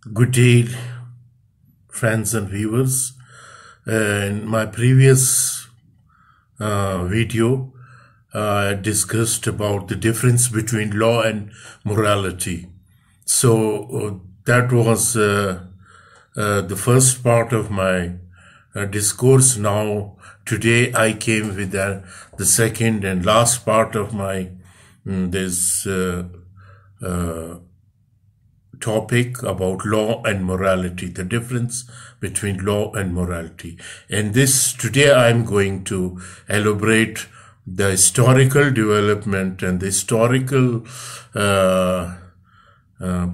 Good day, friends and viewers. Uh, in my previous uh, video, uh, I discussed about the difference between law and morality. So uh, that was uh, uh, the first part of my discourse. Now, today I came with the, second and last part of my um, this topic about law and morality, the difference between law and morality. And this, today I'm going to elaborate the historical development and the historical uh, uh,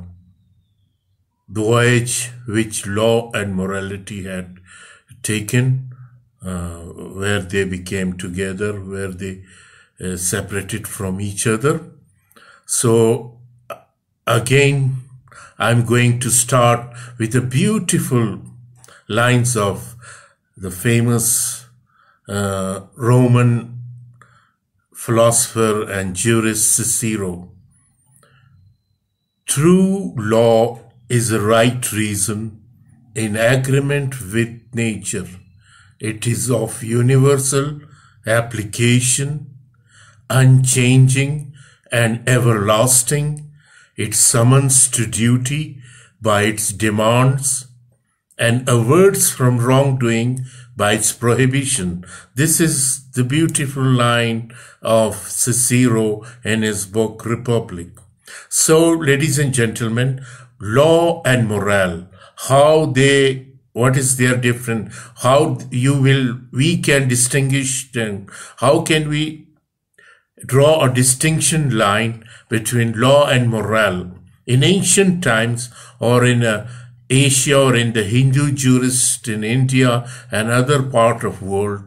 voyage which law and morality had taken, uh, where they became together, where they uh, separated from each other. So again, I'm going to start with the beautiful lines of the famous uh, Roman philosopher and jurist Cicero. True law is a right reason in agreement with nature. It is of universal application, unchanging and everlasting it summons to duty by its demands and averts from wrongdoing by its prohibition. This is the beautiful line of Cicero in his book Republic. So, ladies and gentlemen, law and morale, how they what is their different how you will we can distinguish them how can we draw a distinction line between law and morale. In ancient times or in uh, Asia or in the Hindu jurists in India and other part of world,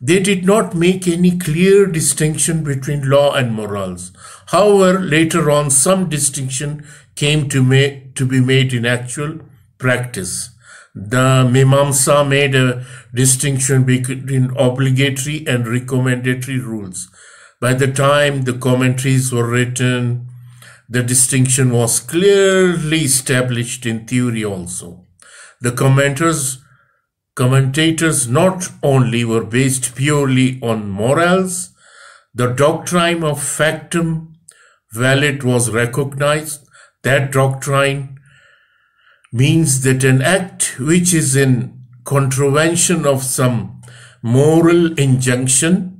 they did not make any clear distinction between law and morals. However, later on, some distinction came to, make, to be made in actual practice. The Mimamsa made a distinction between obligatory and recommendatory rules. By the time the commentaries were written, the distinction was clearly established in theory also. The commenters, commentators not only were based purely on morals, the doctrine of factum valet was recognized. That doctrine means that an act which is in contravention of some moral injunction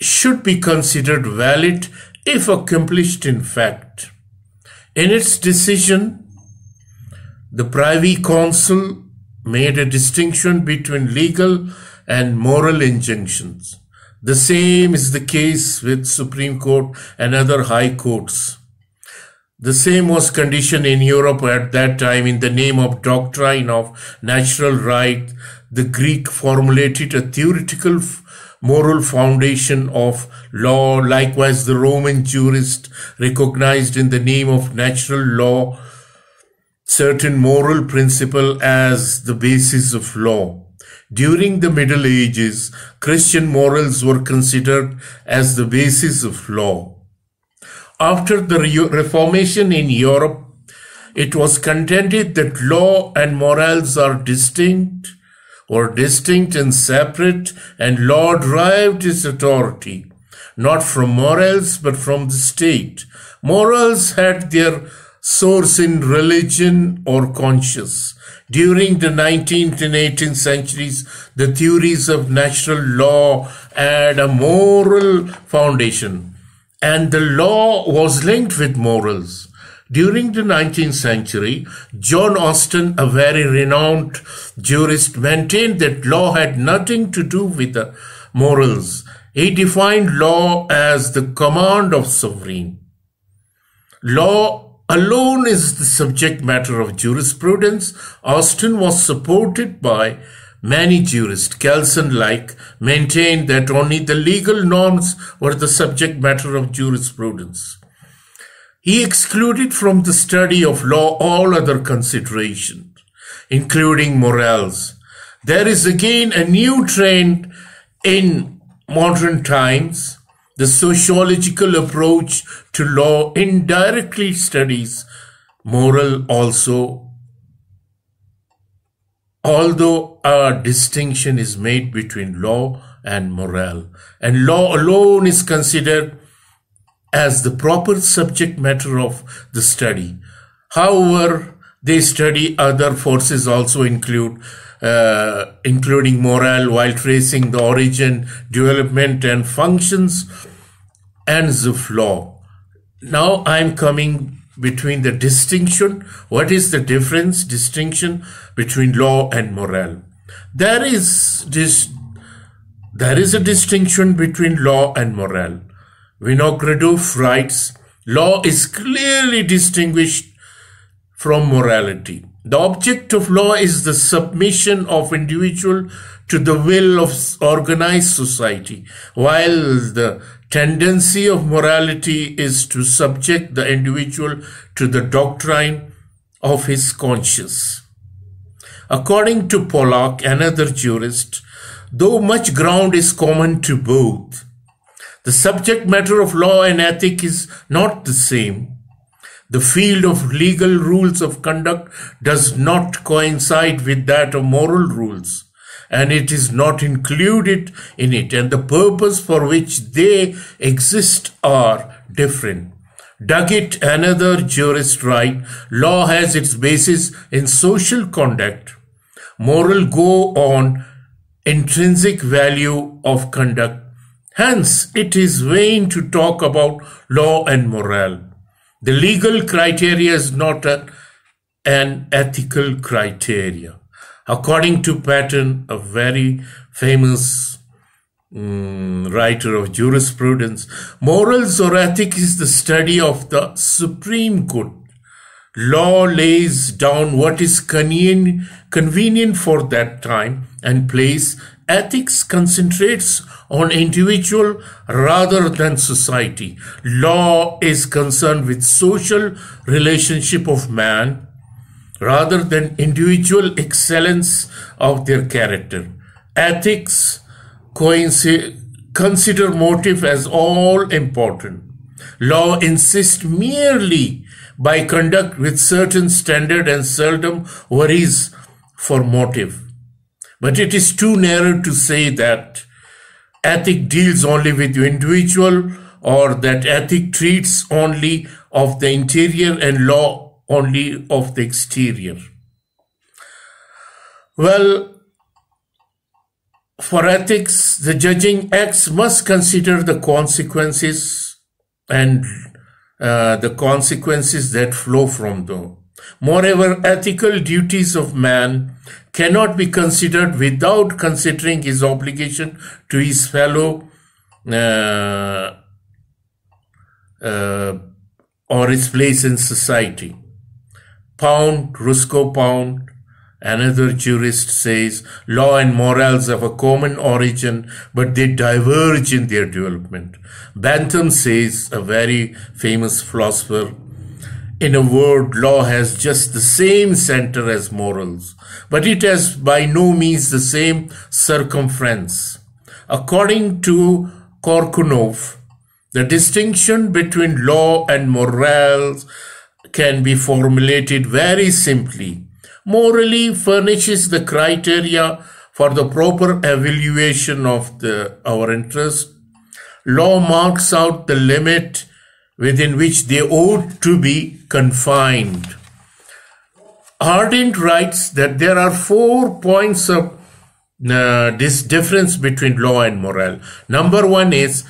should be considered valid if accomplished in fact. In its decision, the Privy Council made a distinction between legal and moral injunctions. The same is the case with Supreme Court and other high courts. The same was conditioned in Europe at that time in the name of doctrine of natural right. The Greek formulated a theoretical moral foundation of law. Likewise, the Roman jurist recognized in the name of natural law certain moral principle as the basis of law. During the Middle Ages, Christian morals were considered as the basis of law. After the Reformation in Europe, it was contended that law and morals are distinct or distinct and separate, and law derived its authority not from morals but from the state. Morals had their source in religion or conscience. During the 19th and 18th centuries, the theories of natural law had a moral foundation, and the law was linked with morals. During the 19th century, John Austin, a very renowned jurist, maintained that law had nothing to do with the morals. He defined law as the command of sovereign. Law alone is the subject matter of jurisprudence. Austin was supported by many jurists, Kelsen like, maintained that only the legal norms were the subject matter of jurisprudence. He excluded from the study of law all other considerations, including morals. There is again a new trend in modern times. The sociological approach to law indirectly studies moral also although a distinction is made between law and morale and law alone is considered as the proper subject matter of the study however they study other forces also include uh, including morale while tracing the origin development and functions and of law now i'm coming between the distinction. What is the difference, distinction between law and morale? There is this, there is a distinction between law and morale. Vinogradov writes, law is clearly distinguished from morality. The object of law is the submission of individual to the will of organized society, while the tendency of morality is to subject the individual to the doctrine of his conscience. According to Pollock, another jurist, though much ground is common to both, the subject matter of law and ethic is not the same. The field of legal rules of conduct does not coincide with that of moral rules and it is not included in it and the purpose for which they exist are different. Duguit, another jurist, write, law has its basis in social conduct. Moral go on intrinsic value of conduct. Hence, it is vain to talk about law and morale. The legal criteria is not a, an ethical criteria. According to Paton, a very famous um, writer of jurisprudence, morals or ethics is the study of the supreme good. Law lays down what is convenient for that time and place. Ethics concentrates on individual rather than society. Law is concerned with social relationship of man rather than individual excellence of their character. Ethics consider motive as all important. Law insists merely by conduct with certain standard and seldom worries for motive. But it is too narrow to say that ethic deals only with the individual or that ethic treats only of the interior and law only of the exterior. Well, for ethics, the judging acts must consider the consequences and uh, the consequences that flow from them. Moreover, ethical duties of man cannot be considered without considering his obligation to his fellow uh, uh, or his place in society. Pound, Roscoe Pound, another jurist says, law and morals have a common origin, but they diverge in their development. Bentham says, a very famous philosopher, in a word, law has just the same center as morals, but it has by no means the same circumference. According to Korkunov, the distinction between law and morals can be formulated very simply. Morally furnishes the criteria for the proper evaluation of the, our interest. Law marks out the limit within which they ought to be confined. Ardent writes that there are four points of uh, this difference between law and moral. Number one is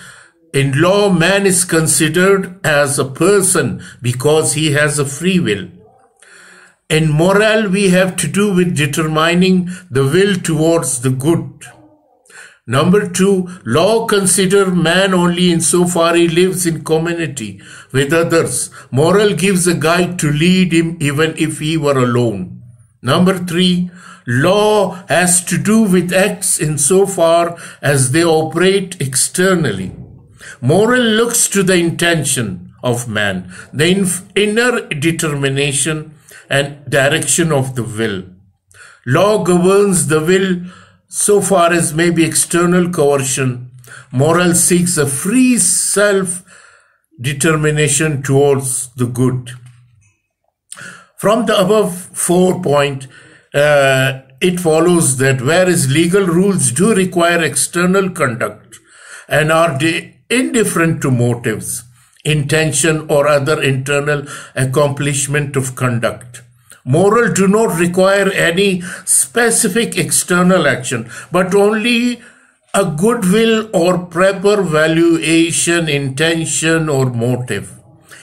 in law, man is considered as a person because he has a free will. In moral, we have to do with determining the will towards the good. Number two, law consider man only insofar he lives in community with others. Moral gives a guide to lead him even if he were alone. Number three, law has to do with acts insofar as they operate externally. Moral looks to the intention of man, the inner determination and direction of the will. Law governs the will so far as may be external coercion. Moral seeks a free self determination towards the good. From the above four point, uh, it follows that whereas legal rules do require external conduct and are indifferent to motives, intention, or other internal accomplishment of conduct, moral do not require any specific external action, but only a goodwill or proper valuation, intention, or motive.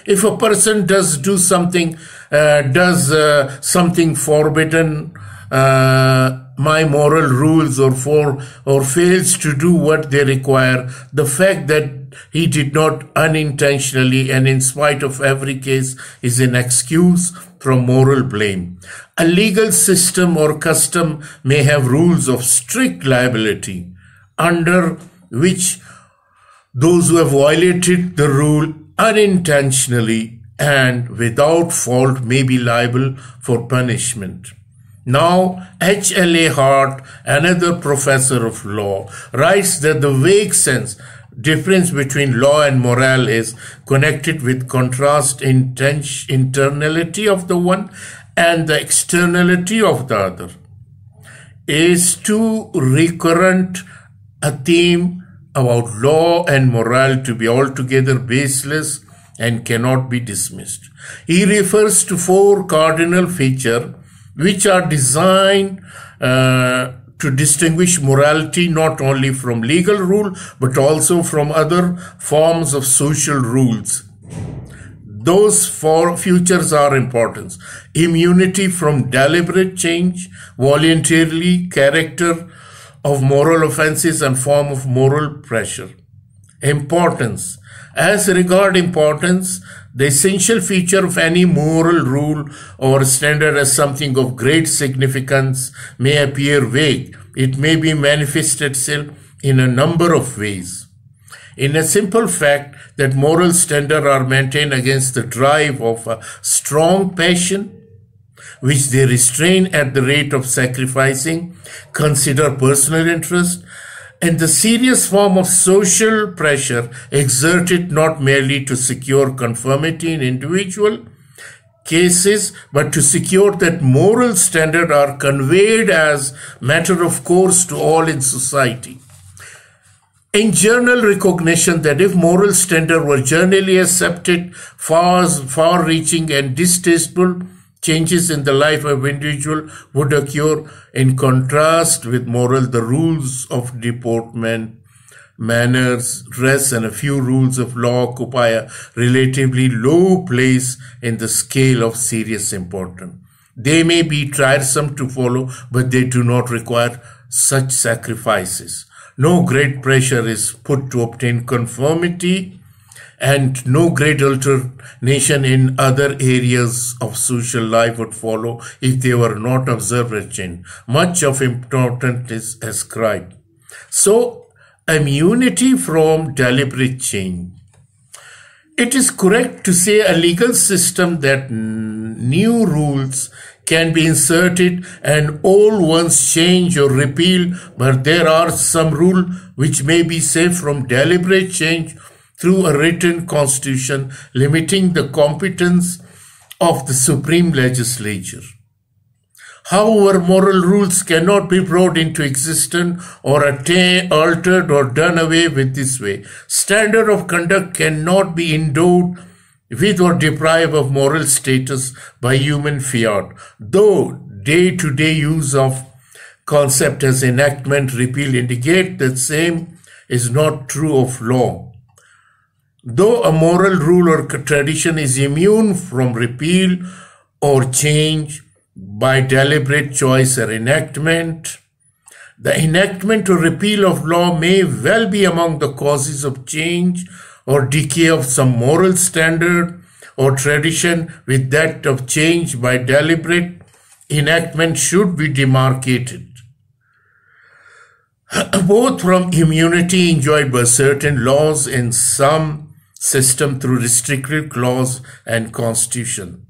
If a person does do something, uh, does uh, something forbidden, uh, my moral rules or for or fails to do what they require, the fact that he did not unintentionally and in spite of every case is an excuse from moral blame. A legal system or custom may have rules of strict liability under which those who have violated the rule unintentionally and without fault may be liable for punishment. Now, H.L.A. Hart, another professor of law, writes that the vague sense difference between law and morale is connected with contrast internality of the one and the externality of the other. Is too recurrent a theme about law and morale to be altogether baseless and cannot be dismissed. He refers to four cardinal features which are designed uh, to distinguish morality not only from legal rule but also from other forms of social rules. Those four futures are important. Immunity from deliberate change, voluntarily, character of moral offenses and form of moral pressure. Importance. As regard importance, the essential feature of any moral rule or standard as something of great significance may appear vague. It may be manifested itself in a number of ways. In a simple fact that moral standards are maintained against the drive of a strong passion, which they restrain at the rate of sacrificing, consider personal interest, and the serious form of social pressure exerted not merely to secure conformity in individual cases, but to secure that moral standards are conveyed as matter of course to all in society. In general recognition that if moral standards were generally accepted, far, far-reaching and distasteful, Changes in the life of individual would occur in contrast with moral, the rules of deportment, manners, dress, and a few rules of law occupy a relatively low place in the scale of serious importance. They may be tiresome to follow, but they do not require such sacrifices. No great pressure is put to obtain conformity and no great alternation in other areas of social life would follow if they were not observed in. Much of importance is ascribed. So, immunity from deliberate change. It is correct to say a legal system that new rules can be inserted and old ones change or repeal, but there are some rules which may be safe from deliberate change through a written constitution limiting the competence of the supreme legislature. However, moral rules cannot be brought into existence or attained, altered or done away with this way. Standard of conduct cannot be endowed with or deprived of moral status by human fiat, though day-to-day -day use of concept as enactment repeal indicate that same is not true of law. Though a moral rule or tradition is immune from repeal or change by deliberate choice or enactment, the enactment or repeal of law may well be among the causes of change or decay of some moral standard or tradition with that of change by deliberate enactment should be demarcated. Both from immunity enjoyed by certain laws and some system through restrictive clause and constitution.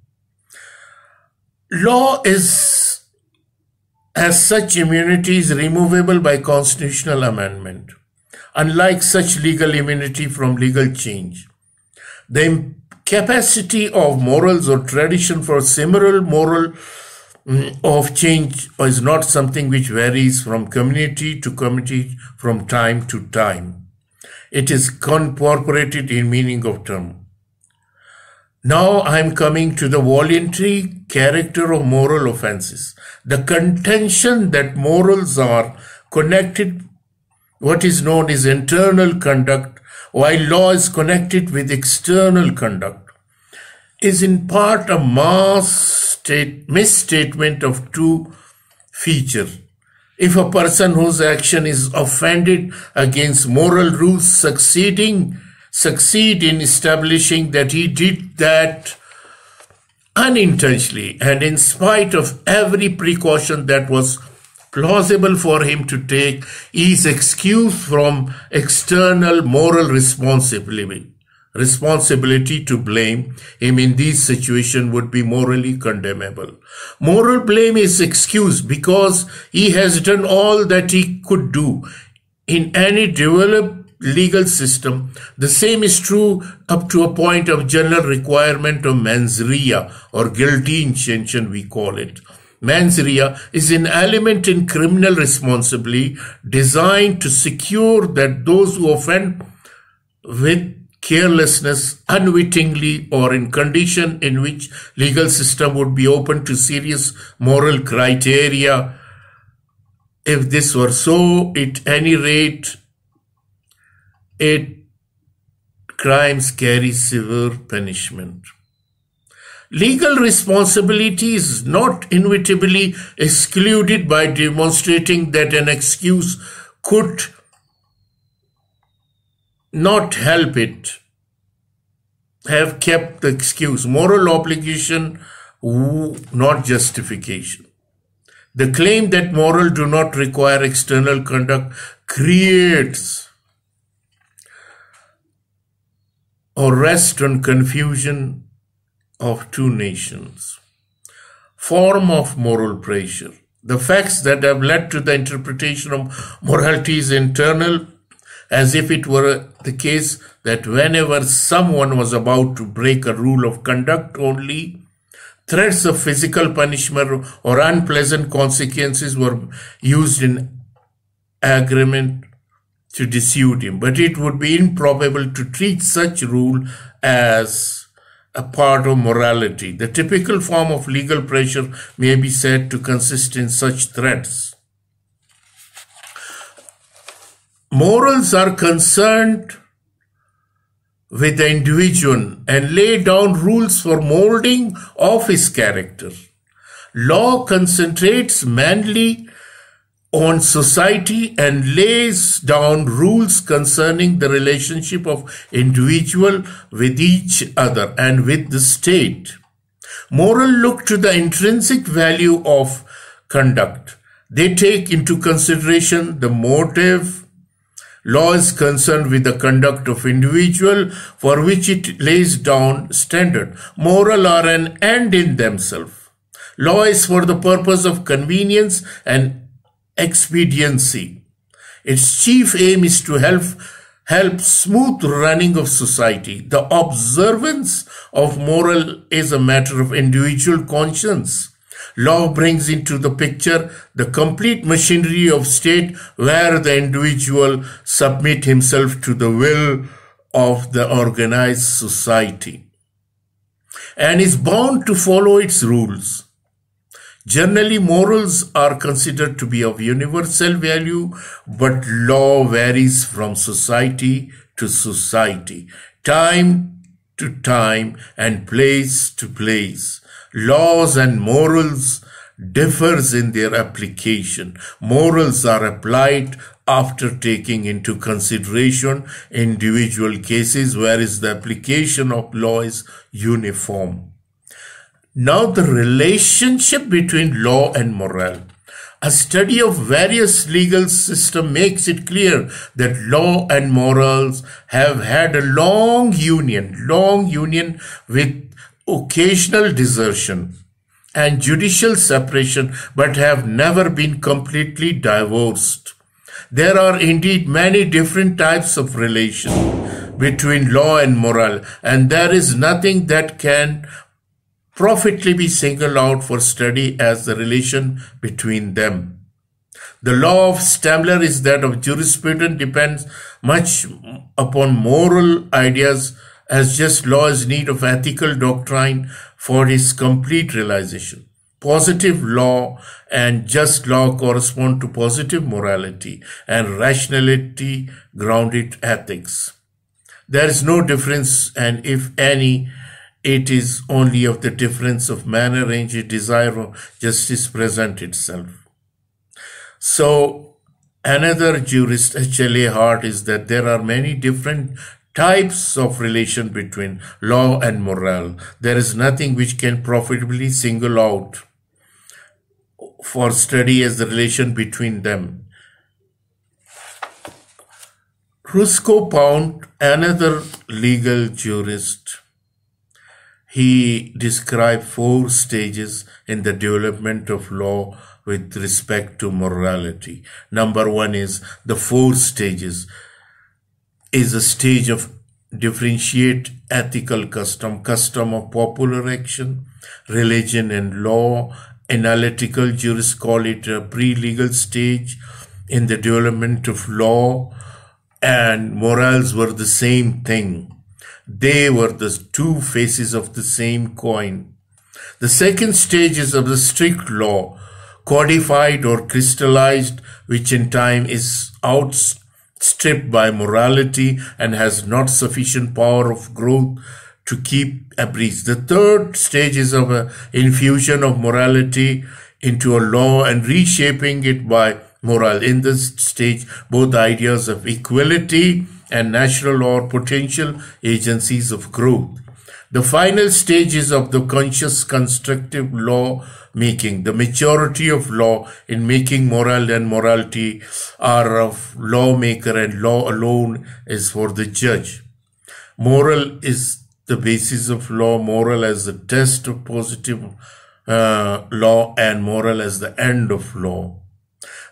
Law is, as such, immunity is removable by constitutional amendment. Unlike such legal immunity from legal change, the capacity of morals or tradition for similar moral mm, of change is not something which varies from community to community from time to time. It is incorporated in meaning of term. Now I am coming to the voluntary character of moral offenses. The contention that morals are connected, what is known as internal conduct, while law is connected with external conduct, is in part a mass state, misstatement of two features. If a person whose action is offended against moral rules succeeding succeed in establishing that he did that unintentionally and in spite of every precaution that was plausible for him to take is excused from external moral responsibility responsibility to blame him in this situation would be morally condemnable. Moral blame is excused because he has done all that he could do. In any developed legal system, the same is true up to a point of general requirement of mens rea or guilty intention we call it. Mens rea is an element in criminal responsibility designed to secure that those who offend with carelessness, unwittingly, or in condition in which legal system would be open to serious moral criteria. If this were so, at any rate, it crimes carry severe punishment. Legal responsibility is not inevitably excluded by demonstrating that an excuse could not help it, have kept the excuse, moral obligation, not justification. The claim that moral do not require external conduct creates or rest on confusion of two nations. Form of moral pressure. The facts that have led to the interpretation of morality is internal as if it were the case that whenever someone was about to break a rule of conduct only, threats of physical punishment or unpleasant consequences were used in agreement to dissuade him. But it would be improbable to treat such rule as a part of morality. The typical form of legal pressure may be said to consist in such threats. Morals are concerned with the individual and lay down rules for molding of his character. Law concentrates mainly on society and lays down rules concerning the relationship of individual with each other and with the state. Moral look to the intrinsic value of conduct. They take into consideration the motive, Law is concerned with the conduct of individual for which it lays down standard. Moral are an end in themselves. Law is for the purpose of convenience and expediency. Its chief aim is to help help smooth running of society. The observance of moral is a matter of individual conscience. Law brings into the picture the complete machinery of state where the individual submit himself to the will of the organized society and is bound to follow its rules. Generally, morals are considered to be of universal value, but law varies from society to society, time to time, and place to place laws and morals differs in their application. Morals are applied after taking into consideration individual cases, whereas the application of law is uniform. Now the relationship between law and moral. A study of various legal systems makes it clear that law and morals have had a long union, long union with occasional desertion and judicial separation, but have never been completely divorced. There are indeed many different types of relation between law and moral, and there is nothing that can profitably be singled out for study as the relation between them. The law of Stammler is that of jurisprudence depends much upon moral ideas as just law is need of ethical doctrine for its complete realization. Positive law and just law correspond to positive morality and rationality grounded ethics. There is no difference, and if any, it is only of the difference of manner which desire of justice present itself. So, another jurist, H.L.A. Hart, is that there are many different types of relation between law and moral. There is nothing which can profitably single out for study as the relation between them. Roscoe Pound, another legal jurist, he described four stages in the development of law with respect to morality. Number one is the four stages is a stage of differentiate ethical custom, custom of popular action, religion and law, analytical jurists call it a pre-legal stage in the development of law and morals were the same thing. They were the two faces of the same coin. The second stage is of the strict law, codified or crystallized, which in time is outstripped by morality and has not sufficient power of growth to keep abreast. The third stage is of infusion of morality into a law and reshaping it by moral. In this stage, both ideas of equality and natural or potential agencies of growth. The final stages of the conscious constructive law making, the maturity of law in making moral and morality are of lawmaker and law alone is for the judge. Moral is the basis of law, moral as the test of positive uh, law, and moral as the end of law.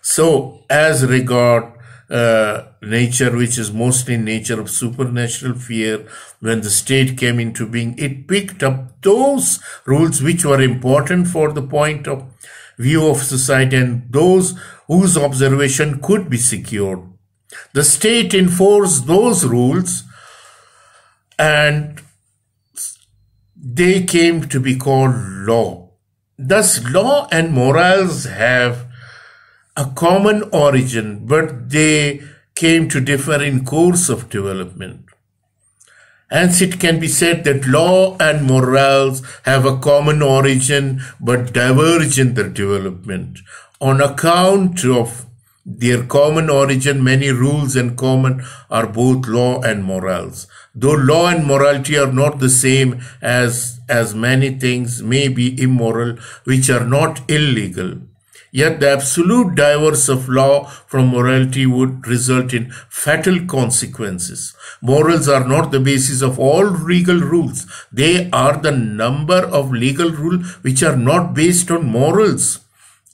So, as regard uh, nature, which is mostly nature of supernatural fear, when the state came into being, it picked up those rules which were important for the point of view of society and those whose observation could be secured. The state enforced those rules and they came to be called law. Thus, law and morals have a common origin, but they came to differ in course of development. Hence, it can be said that law and morals have a common origin but diverge in their development on account of their common origin, many rules and common are both law and morals. Though law and morality are not the same as, as many things may be immoral, which are not illegal. Yet the absolute divorce of law from morality would result in fatal consequences. Morals are not the basis of all legal rules. They are the number of legal rules which are not based on morals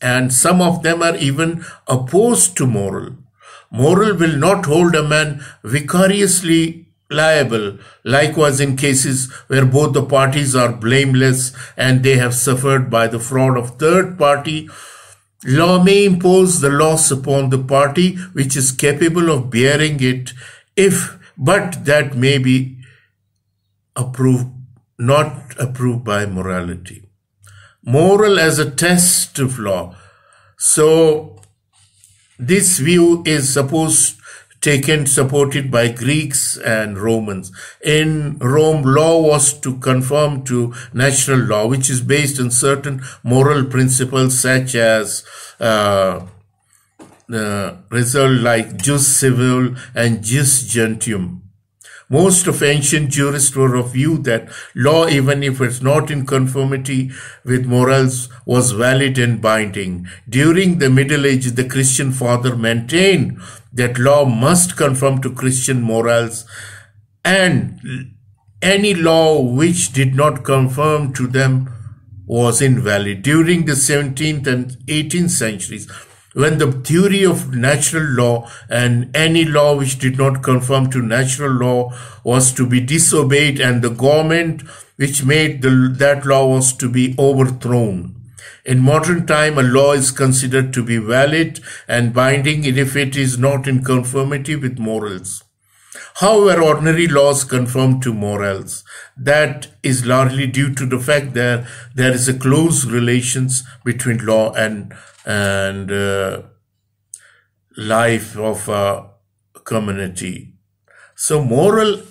and some of them are even opposed to moral. Moral will not hold a man vicariously liable, likewise in cases where both the parties are blameless and they have suffered by the fraud of third party. Law may impose the loss upon the party which is capable of bearing it if, but that may be approved, not approved by morality moral as a test of law. So this view is supposed taken supported by Greeks and Romans. In Rome, law was to conform to natural law, which is based on certain moral principles such as uh, uh, result like jus civile and jus gentium. Most of ancient jurists were of view that law, even if it's not in conformity with morals, was valid and binding. During the Middle Ages, the Christian father maintained that law must conform to Christian morals and any law which did not conform to them was invalid. During the 17th and 18th centuries, when the theory of natural law and any law which did not conform to natural law was to be disobeyed and the government which made the, that law was to be overthrown. In modern time, a law is considered to be valid and binding if it is not in conformity with morals. How However, ordinary laws conform to morals. That is largely due to the fact that there is a close relations between law and and uh, life of a community. So, moral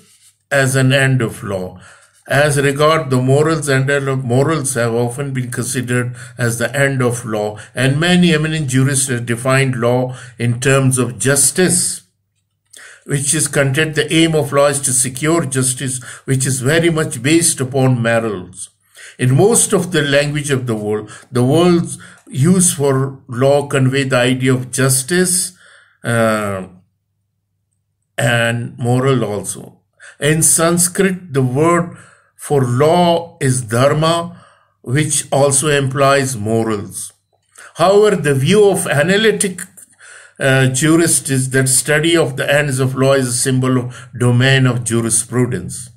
as an end of law. As regard the morals and morals have often been considered as the end of law, and many eminent jurists have defined law in terms of justice which is content the aim of law is to secure justice, which is very much based upon morals. In most of the language of the world, the words use for law convey the idea of justice uh, and moral also. In Sanskrit, the word for law is dharma, which also implies morals. However, the view of analytic uh, jurist is that study of the ends of law is a symbol of domain of jurisprudence.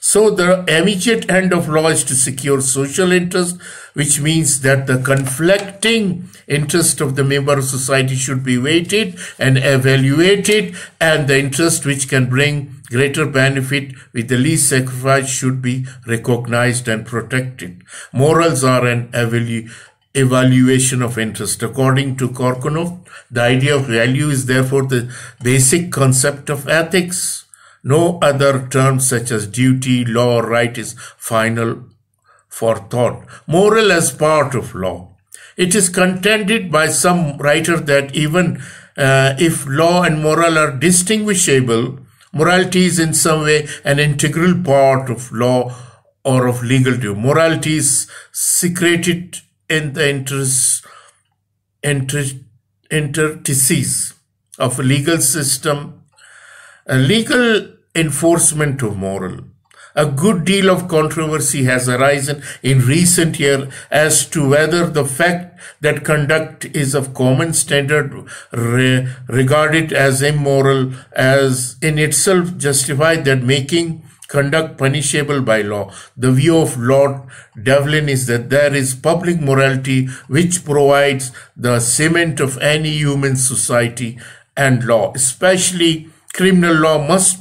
So the immediate end of law is to secure social interest, which means that the conflicting interest of the member of society should be weighted and evaluated, and the interest which can bring greater benefit with the least sacrifice should be recognized and protected. Morals are an evalu evaluation of interest. According to Korkunov, the idea of value is therefore the basic concept of ethics. No other term such as duty, law, or right is final for thought. Moral as part of law. It is contended by some writer that even uh, if law and moral are distinguishable, morality is in some way an integral part of law or of legal duty. Morality is secreted in the interest, inter, interstices of a legal system, a legal enforcement of moral. A good deal of controversy has arisen in recent years as to whether the fact that conduct is of common standard re regarded as immoral as in itself justified that making conduct punishable by law. The view of Lord Devlin is that there is public morality which provides the cement of any human society and law, especially criminal law must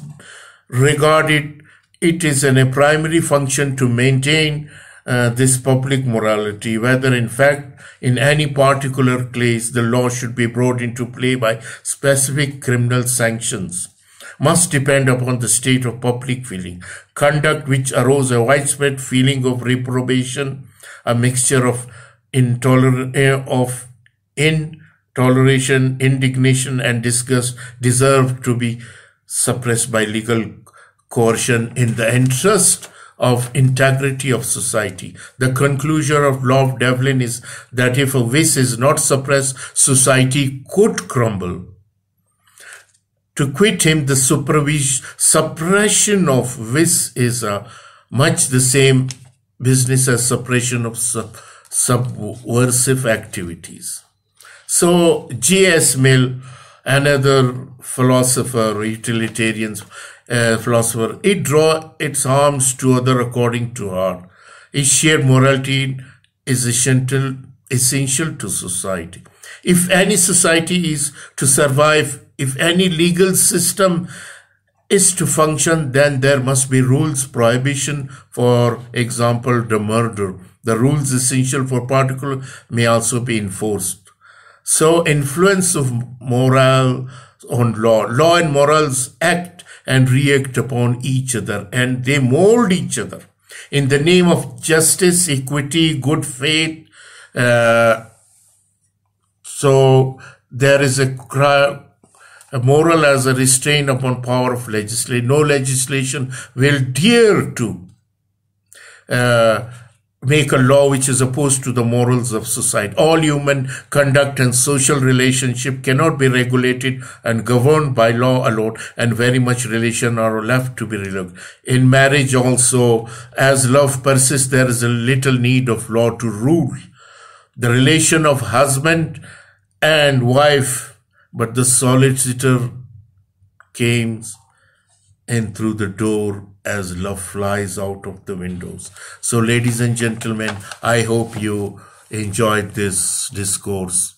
regard it, it is an, a primary function to maintain uh, this public morality, whether in fact in any particular case the law should be brought into play by specific criminal sanctions must depend upon the state of public feeling. Conduct which arose a widespread feeling of reprobation, a mixture of intolerance eh, of intoleration, indignation, and disgust deserved to be suppressed by legal coercion in the interest of integrity of society. The conclusion of Law of Devlin is that if a vice is not suppressed, society could crumble. To quit him, the supervision, suppression of vice is uh, much the same business as suppression of sub subversive activities. So J.S. Mill, another philosopher, utilitarian uh, philosopher, it draw its arms to other according to Hart. Its shared morality is essential, essential to society. If any society is to survive if any legal system is to function, then there must be rules prohibition, for example, the murder. The rules essential for particular may also be enforced. So influence of moral on law. Law and morals act and react upon each other and they mold each other. In the name of justice, equity, good faith, uh, so there is a a moral as a restraint upon power of legislation. No legislation will dare to uh, make a law which is opposed to the morals of society. All human conduct and social relationship cannot be regulated and governed by law alone, and very much relation are left to be regulated. In marriage also, as love persists, there is a little need of law to rule. The relation of husband and wife, but the solicitor came in through the door as love flies out of the windows. So, ladies and gentlemen, I hope you enjoyed this discourse.